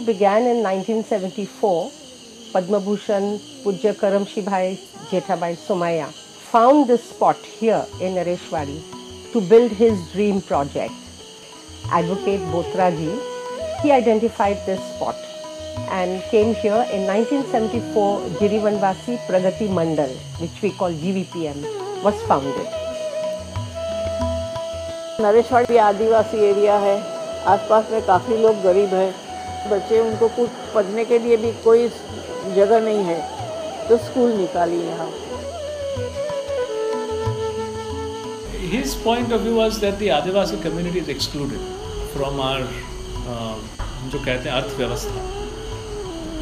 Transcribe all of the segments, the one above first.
began in 1974. Padma Bhushan Pujya Karamshi Bhai Jethabai Somaya found this spot here in Nareshwari to build his dream project. Advocate Botraji, he identified this spot and came here in 1974 Girivanvasi Pragati Mandal, which we call GVPM, was founded. Nareshwadi adivasi area है आसपास में काफ़ी लोग गरीब हैं बच्चे उनको कुछ पढ़ने के लिए भी कोई जगह नहीं है तो स्कूल निकाली यहाँ His point of view was that the Adivasi community is excluded from our uh, जो कहते हैं अर्थव्यवस्था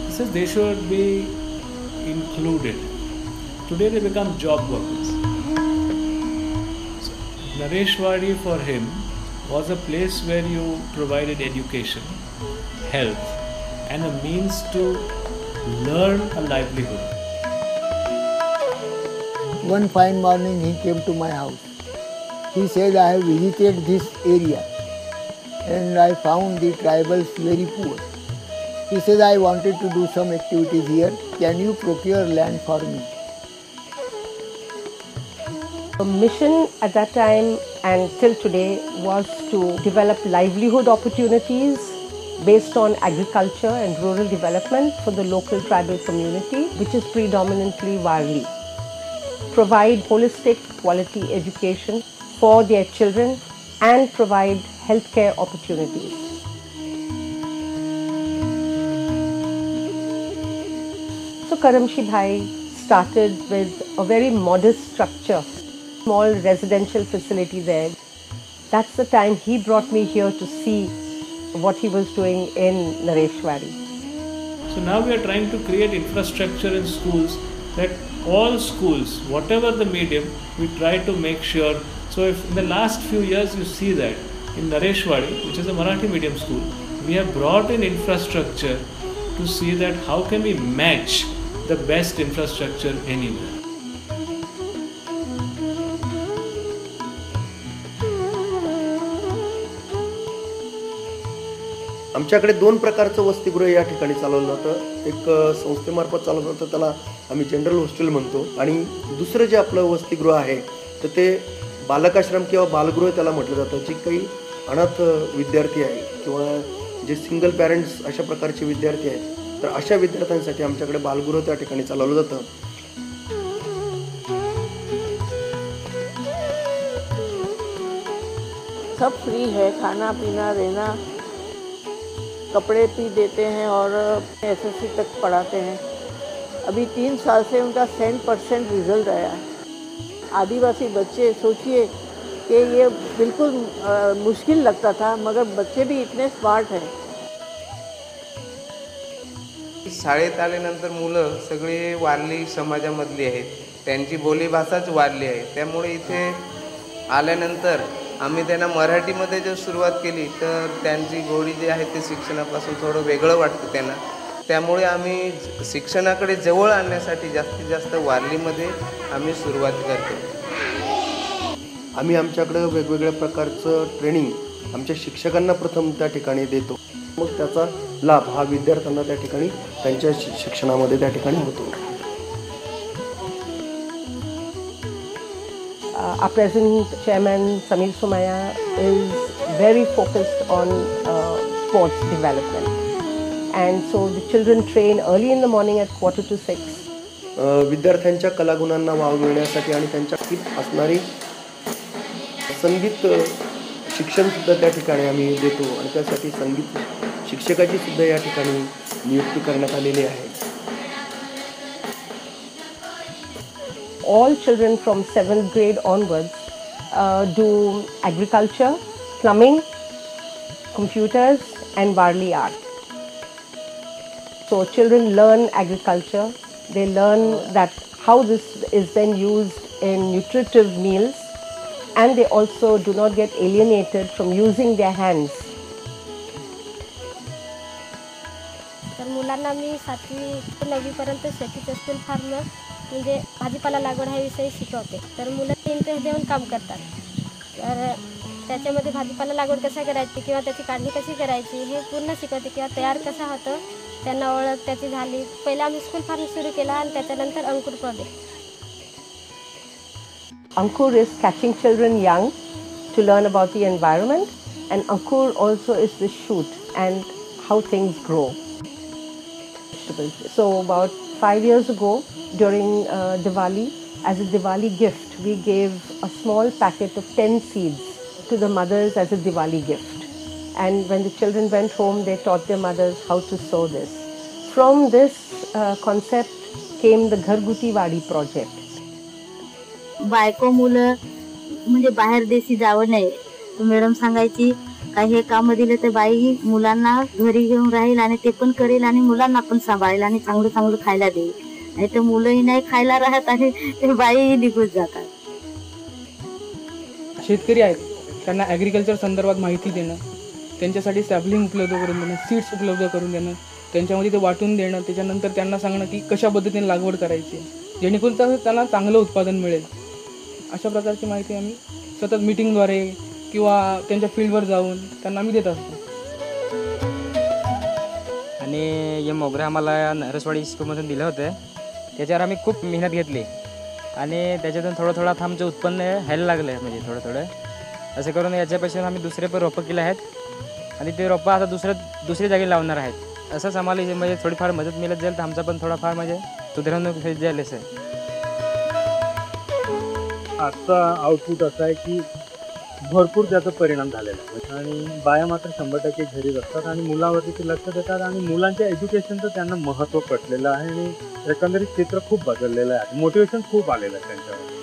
He says they should be included. Today they become job workers. So, Nareshwadi for him was a place where you provided education, health, and a means to learn a livelihood. One fine morning he came to my house. He said, I have visited this area and I found the tribals very poor. He said, I wanted to do some activities here. Can you procure land for me? The mission at that time and till today was to develop livelihood opportunities based on agriculture and rural development for the local tribal community, which is predominantly Warli. Provide holistic quality education for their children and provide healthcare opportunities. So Karamshi Bhai started with a very modest structure, small residential facility there. That's the time he brought me here to see what he was doing in Nareshwadi. So now we are trying to create infrastructure in schools that all schools, whatever the medium, we try to make sure. So if in the last few years you see that in Nareshwadi, which is a Marathi medium school, we have brought in infrastructure to see that how can we match the best infrastructure anywhere. आमच्याकडे दोन प्रकारचं वसतिगृह या ठिकाणी चालवलं जातं. एक संस्थेमार्फत चालवलं जातं त्याला आम्ही जनरल हॉस्टेल म्हणतो. आणि दुसरं जे आपलं वसतिगृह आहे तर ते बालकाश्रम किंवा बालगृह त्याला म्हटलं जातं. जी काही अनाथ विद्यार्थी आहे किंवा जे सिंगल पॅरेंट्स अशा प्रकारचे विद्यार्थी आहेत तर अशा विद्यार्थ्यांसाठी आमच्याकडे बालगृह त्या ठिकाणी चालवलं जातं. सब फ्री है खाना पीना रहना कपड़े भी देते हैं और एसएससी तक पढ़ाते हैं। अभी तीन साल से उनका सेंट परसेंट रिज़ल्ट आया है। आदिवासी बच्चे सोचिए कि ये बिल्कुल अ, मुश्किल लगता था मगर बच्चे भी इतने स्मार्ट हैं। शाळेत आल्यानंतर मुलं सगळे वारली समाजामधली आहेत. त्यांची बोलीभाषाच वारली आहे. त्यामुळे इथे आल्यानंतर आम्ही त्यांना मराठीमध्ये जर सुरुवात केली तर त्यांची गोडी जी आहे ते शिक्षणापासून थोडं वेगळं वाटतं त्यांना. त्यामुळे आम्ही शिक्षणाकडे जवळ आणण्यासाठी जास्तीत जास्त वारलीमध्ये आम्ही सुरुवात करतो. आम्ही आमच्याकडं वेगवेगळ्या प्रकारचं ट्रेनिंग आमच्या शिक्षकांना प्रथम त्या ठिकाणी देतो. मग त्याचा लाभ हा विद्यार्थ्यांना त्या ठिकाणी त्यांच्या शिक्षणामध्ये त्या ठिकाणी होतो. Uh, our present chairman, Samir Sumaya, is very focused on uh, sports development. And so the children train early in the morning at quarter to six. विद्यार्थ्यांच्या कलागुणांना वाव मिळण्यासाठी आणि त्यांच्या असणारी संगीत अ, शिक्षणसुद्धा त्या ठिकाणी आम्ही देतो आणि त्यासाठी संगीत शिक्षकाची सुद्धा या ठिकाणी नियुक्ती करण्यात आलेली आहे all children from 7th grade onwards uh, do agriculture, plumbing, computers, and Warli art. So children learn agriculture, they learn that how this is then used in nutritive meals and they also do not get alienated from using their hands. मुलांना मी सातवी नववीपर्यंत शेतीच असतील farmer म्हणजे भाजीपाला लागवड विषय शिकवते. तर मुलं इंटरेस्ट देऊन काम करतात. तर त्याच्यामध्ये भाजीपाला लागवड कशा करायची किंवा त्याची काढणी कशी करायची हे पूर्ण शिकवते किंवा तयार कसा होतं त्यांना ओळख त्याची झाली. पहिला आम्ही स्कूल फार्म सुरू केला आणि त्याच्यानंतर Ankur project Ankur is catching children young to learn about the environment, and Ankur also is the shoot and how things grow. So, about five years ago, during uh, Diwali, as a Diwali gift, we gave a small packet of 10 seeds to the mothers as a Diwali gift. And when the children went home, they taught their mothers how to sow this. From this uh, concept came the Gharguti Wadi project. बायको मुलं म्हणजे बाहेर देशी जावं नाही तर madam सांगायची आता हे काम दिले तर बाई मुलांना घरी घेऊन राहील आणि ते पण करेल आणि मुलांना पण सांभाळेल आणि चांगलं चांगलं खायला देईल. नाही तर मुलंही नाही खायला राहत आणि ते बाईही निघून जातात. शेतकरी आहेत. त्यांना ॲग्रिकल्चर संदर्भात माहिती देणं त्यांच्यासाठी सॅपलिंग उपलब्ध करून देणं सीड्स उपलब्ध करून देणं त्यांच्यामध्ये ते वाटून देणं त्याच्यानंतर त्यांना सांगणं की कशा पद्धतीने लागवड करायची जेणेकरून त्यांना चांगलं उत्पादन मिळेल. अशा प्रकारची माहिती आम्ही सतत मीटिंगद्वारे किंवा त्यांच्या फील्डवर जाऊन त्यांना आम्ही देत असतो. आणि हे मोगरे आम्हाला नरसवाडी स्कूलमधून दिलं होतं. त्याच्यावर आम्ही खूप मेहनत घेतली. आणि त्याच्यातून थोडं थोडं आता आमचं उत्पन्न व्हायला लागलं आहे म्हणजे थोडं थोडं. असं करून याच्यापासून आम्ही दुसरे पण रोपं केले आहेत. आणि ते रोपं आता दुसऱ्या दुसऱ्या जागी लावणार आहेत. असंच आम्हाला हे म्हणजे थोडीफार मदत मिळत जाईल तर आमचा पण थोडाफार म्हणजे सुधारणूक होत जाईल असं. आजचा आउटपुट असा आहे की भरपूर त्याचा परिणाम झालेला आहे. आणि बाया मात्र शंभर टक्के घरीच असतात आणि मुलावरती ते लक्ष देतात आणि मुलांच्या एज्युकेशनचं त्यांना महत्त्व पटलेलं आहे आणि एकंदरीत चित्र खूप बदललेलं आहे. मोटिवेशन खूप आलेलं आहे त्यांच्यावर.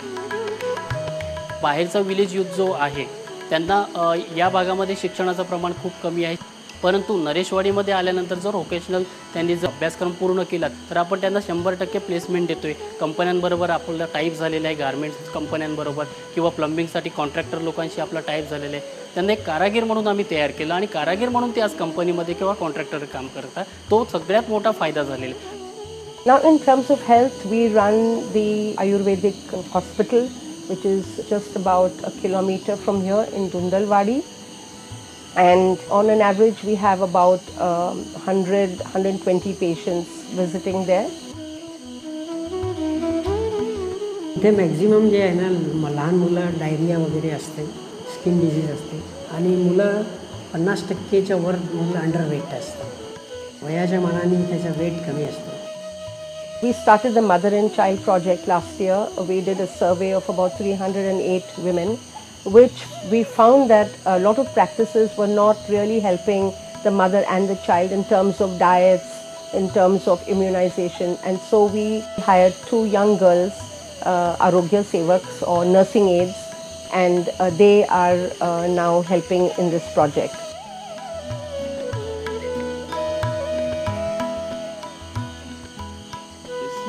बाहेरचा विलेज युथ जो आहे त्यांना या भागामध्ये शिक्षणाचं प्रमाण खूप कमी आहे. परंतु नरेशवाडीमध्ये आल्यानंतर जर व्होकेशनल त्यांनी जर अभ्यासक्रम पूर्ण केला तर आपण त्यांना शंभर टक्के प्लेसमेंट देतो आहे कंपन्यांबरोबर आपल्याला टाईप झालेला आहे गार्मेंट्स कंपन्यांबरोबर किंवा प्लंबिंगसाठी कॉन्ट्रॅक्टर लोकांशी आपला टाईप झालेला आहे. त्यांना एक कारागीर म्हणून आम्ही तयार केलं आणि कारागीर म्हणून ते आज कंपनीमध्ये किंवा कॉन्ट्रॅक्टर काम करतात तो सगळ्यात मोठा फायदा झालेला आहे. Now, in terms of health, we run the Ayurvedic hospital, which is just about a kilometer from here in Dundalwadi. And on an average, we have about um, 100, 120 patients visiting there. इथे maximum जे आहे ना म- लहान मुलं diarrhoea वगैरे असते skin disease असते आणि मुलं पन्नास टक्केच्या वर मुलं अंडर वेट असतात वयाच्या मानाने त्याचा वेट कमी असतो We started the Mother and Child Project last year. We did a survey of about 308 women, which we found that a lot of practices were not really helping the mother and the child in terms of diets, in terms of immunization. And so we hired two young girls, uh, Arogya Sevaks or nursing aides, and uh, they are uh, now helping in this project.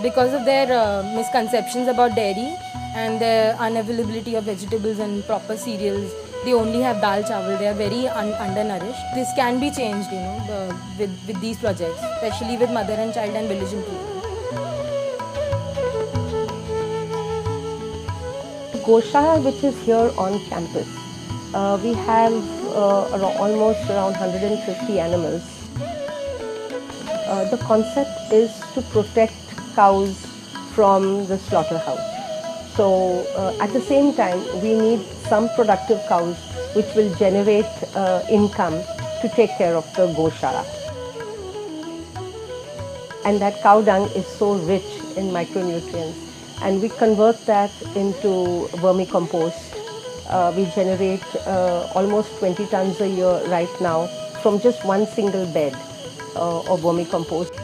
because of their uh, misconceptions about dairy and their unavailability of vegetables and proper cereals they only have dal chawal they are very un- undernourished this can be changed you know the, with, with these projects especially with mother and child and village improvement Goshala, which is here on campus, uh, we have uh, almost around 150 animals. Uh, the concept is to protect cows from the slaughterhouse. So, uh, at the same time, we need some productive cows which will generate uh, income to take care of the Goshala. And that cow dung is so rich in micronutrients and we convert that into vermicompost. Uh, we generate uh, almost 20 tons a year right now from just one single bed uh, of vermicompost.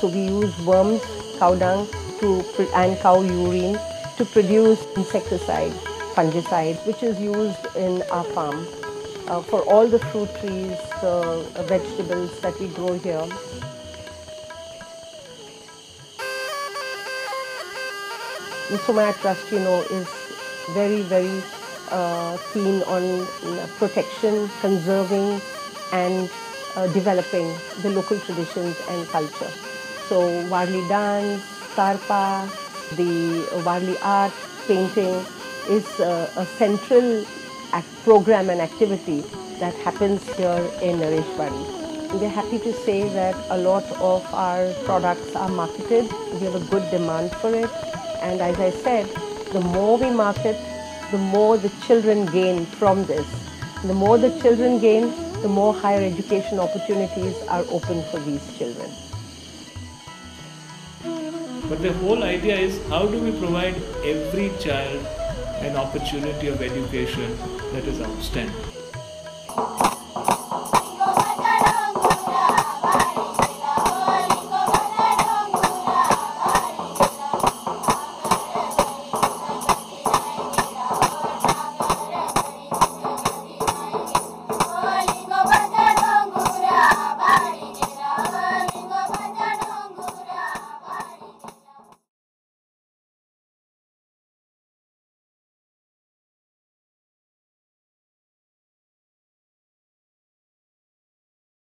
So we use worms, cow dung to, and cow urine to produce insecticide, fungicide, which is used in our farm uh, for all the fruit trees, uh, vegetables that we grow here. The Somaiya Trust, you know, is very, very uh, keen on protection, conserving, and uh, developing the local traditions and culture. So Warli dance, Tarpa, the Warli art, painting is uh, a central program and activity that happens here in Nareshwadi. We're happy to say that a lot of our products are marketed. We have a good demand for it. And as I said, the more we market, the more the children gain from this. The more the children gain, the more higher education opportunities are open for these children. But the whole idea is how do we provide every child an opportunity of education that is outstanding.